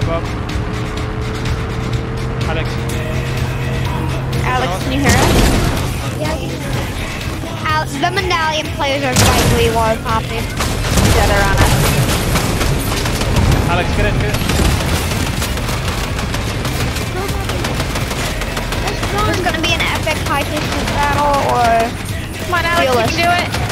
pop up. Alex. Alex, can you hear us? Yeah, I can hear you. Al the medallion players are slightly war popping each other on us. Alex, get in, get in. This is gonna be an epic high distance battle or Come on, Alex, you can do it.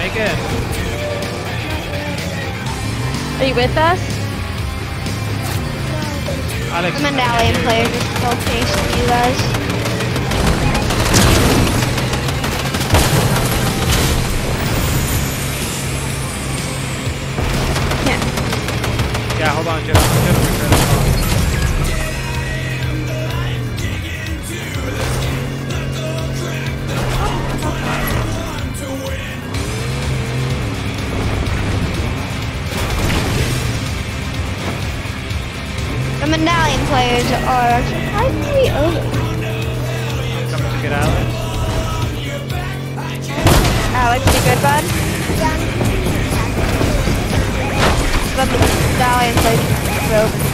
Make it? Are you with us? Alex. the medallion players are still chasing you guys. Yeah, hold on, Jed. I'm The medallion players are surprisingly over. Coming to get Alex. Alex, you good, bud? The medallion players are over.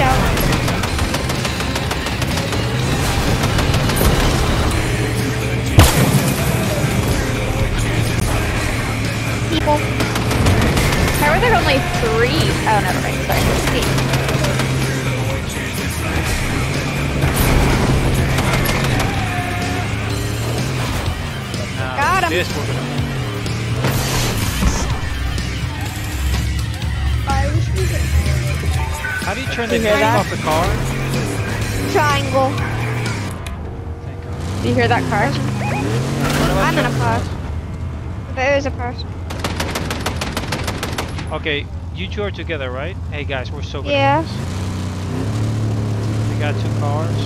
Out. People. How are there only three? Oh, never mind. Sorry. Got 'em. This we're gonna turn the You hear game that? off the car? Triangle. Do you hear that car? I'm in a car. There is a person. Okay, you two are together, right? Hey guys, we're so good. Yeah. We got two cars.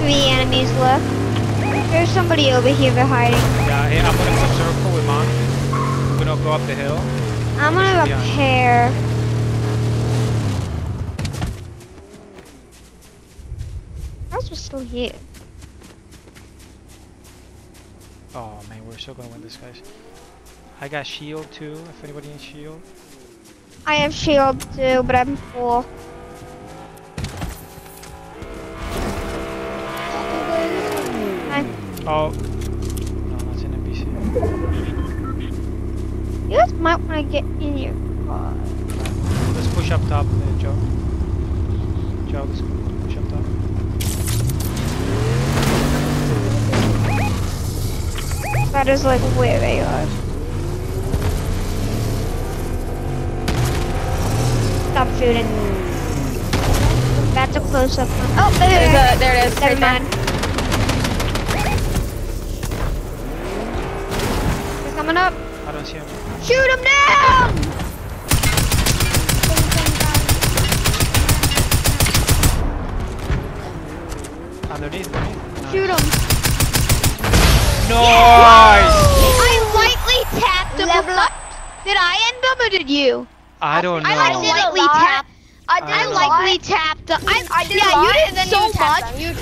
Three enemies left. There's somebody over here they're hiding. Yeah, hey, I'm gonna go circle with mom. We're gonna go up the hill. I'm gonna repair. We still here? Oh man, we're still gonna win this, guys. I got shield too. If anybody needs shield. I have shield too, but I'm full. Hi. Oh. No, that's an NPC. You guys might want to get in your car. Let's push up top, uh. Joe, That is like where they are. Stop shooting. That's a close up. Oh, there There's they a, there it is. Never right there. They're coming up. I don't see him. Shoot them down! Underneath, underneath. Nice. Shoot them. Nice! I lightly tapped them. Level before- Did I end them or did you? I don't know. I like did lightly lot. tapped. I did I a lightly tapped. them. I, I did yeah, you did and then so you tapped much. them. You